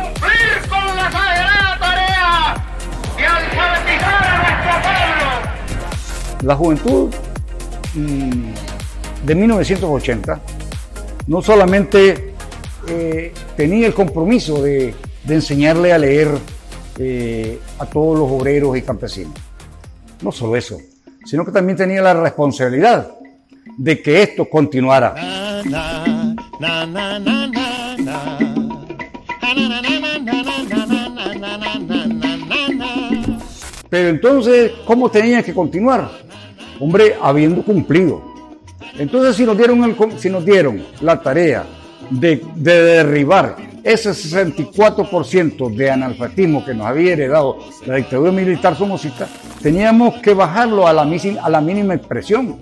cumplir con la sagrada tarea de alfabetizar a nuestro pueblo. La juventud mm, de 1980 no solamente eh, tenía el compromiso de, de enseñarle a leer eh, a todos los obreros y campesinos. No solo eso, sino que también tenía la responsabilidad de que esto continuara. Pero entonces, ¿cómo tenía que continuar? Hombre, habiendo cumplido. Entonces, si nos dieron, si nos dieron la tarea de, de derribar ese 64% de analfabetismo que nos había heredado la dictadura militar somocista, teníamos que bajarlo a la, a la mínima expresión.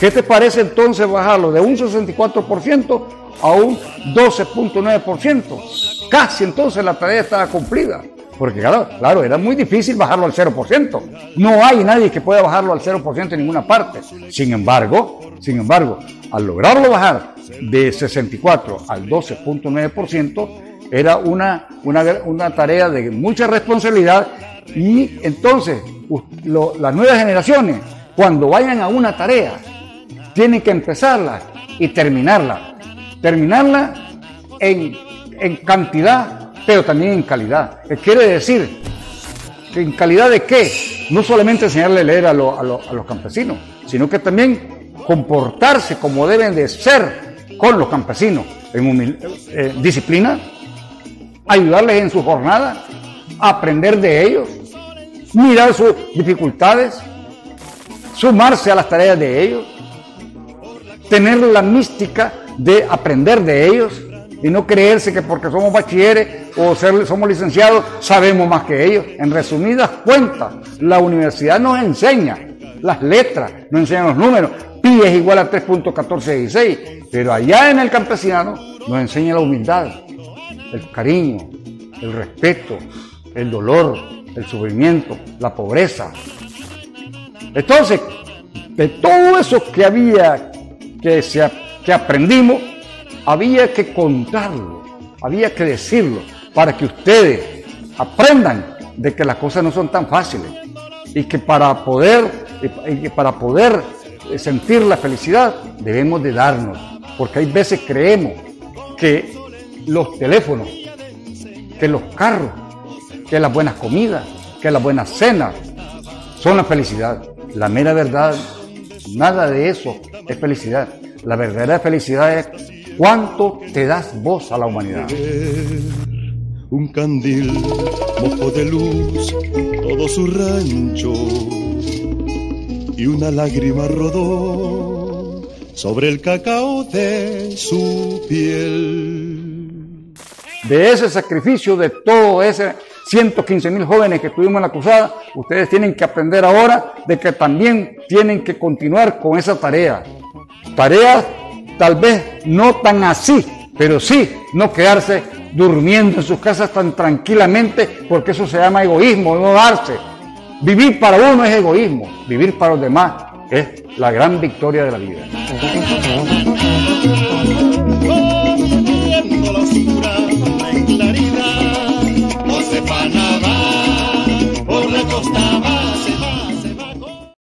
¿Qué te parece entonces bajarlo de un 64% a un 12.9%? Casi entonces la tarea estaba cumplida. Porque claro, era muy difícil bajarlo al 0%. No hay nadie que pueda bajarlo al 0% en ninguna parte. Sin embargo, sin embargo, al lograrlo bajar de 64 al 12.9%, era una, una, una, tarea de mucha responsabilidad y entonces las nuevas generaciones, cuando vayan a una tarea, tienen que empezarla y terminarla. Terminarla en, en cantidad, pero también en calidad. ¿Qué quiere decir? ¿En calidad de qué? No solamente enseñarle a leer a los campesinos, sino que también comportarse como deben de ser con los campesinos, en eh, disciplina, ayudarles en su jornada, aprender de ellos, mirar sus dificultades, sumarse a las tareas de ellos, tener la mística de aprender de ellos y no creerse que porque somos bachilleres o somos licenciados sabemos más que ellos. En resumidas cuentas, la universidad nos enseña las letras, nos enseña los números. Pi es igual a 3.1416, pero allá en el campesinado nos enseña la humildad, el cariño, el respeto, el dolor, el sufrimiento, la pobreza. Entonces, de todo eso que había, que, se, que aprendimos, había que contarlo, había que decirlo, para que ustedes aprendan de que las cosas no son tan fáciles y que para poder, y para poder sentir la felicidad debemos de darnos, porque hay veces creemos que los teléfonos, que los carros, que las buenas comidas, que las buenas cenas son la felicidad. La mera verdad, nada de eso es felicidad. La verdadera felicidad es cuánto te das vos a la humanidad. Un candil, mojo de luz, todo su rancho y una lágrima rodó sobre el cacao de su piel. De ese sacrificio, de todo ese 115 mil jóvenes que estuvimos en la cruzada, ustedes tienen que aprender ahora de que también tienen que continuar con esa tarea. Tarea tal vez no tan así, pero sí no quedarse durmiendo en sus casas tan tranquilamente, porque eso se llama egoísmo, no darse. Vivir para uno es egoísmo, vivir para los demás es la gran victoria de la vida.